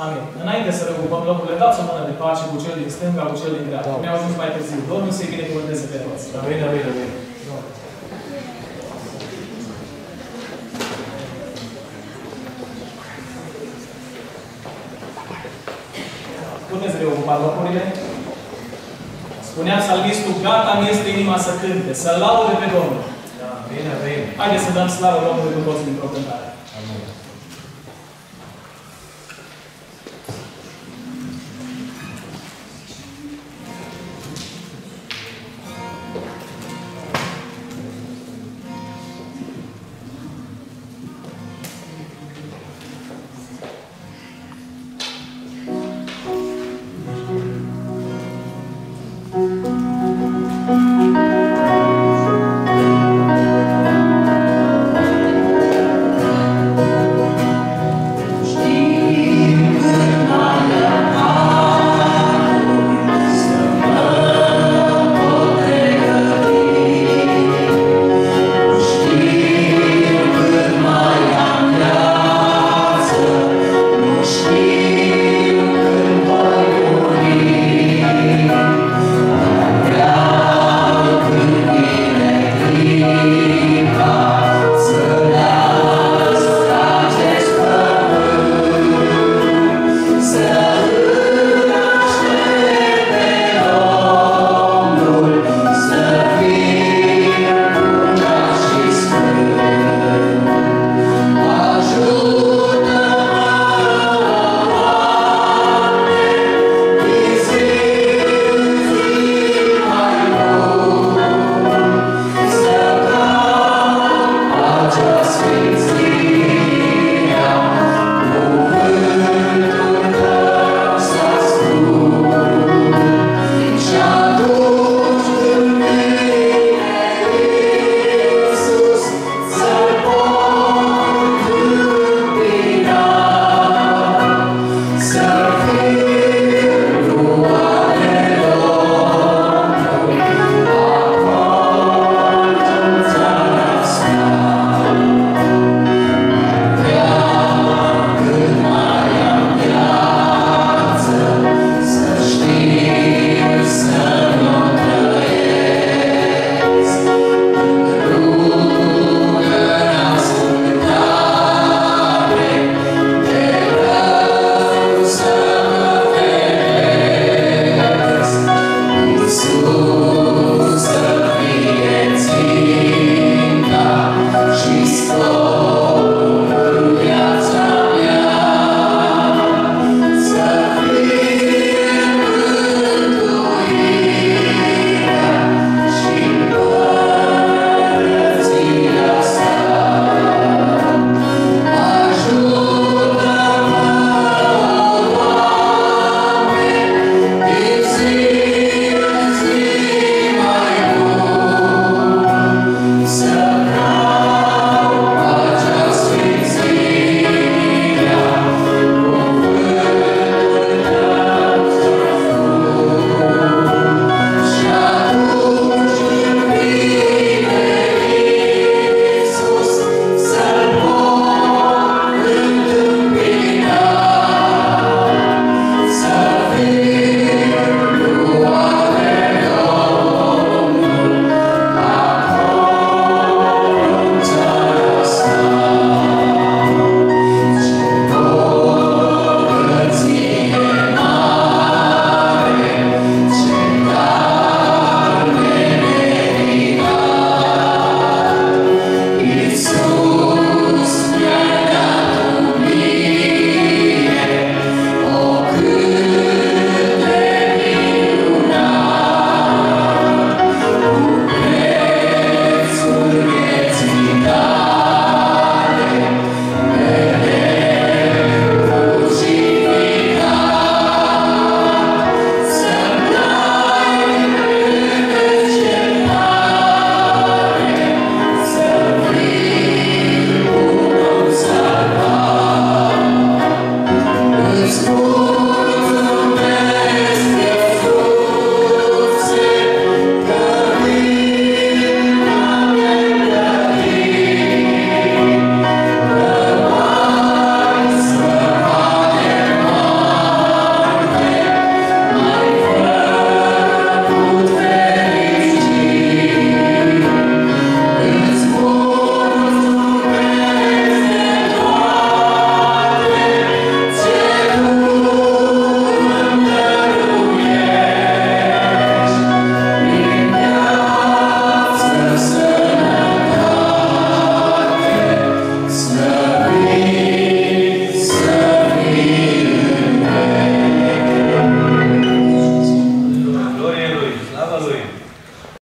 Amin. Înainte să recupăm locurile, dați o mână de pace cu cel din stânga, cu cel din dreapta. Da. Mi-au ajuns mai târziu. Domnul să-i binecuvânteze pe toți. Amin, amin, amin. Puneți reocupa locurile. Spunea psalmistul, gata mi este inima să cânte, să laude pe Domnul. Amin, amin. Haideți să dăm slavă Domnului cu toți din cântare.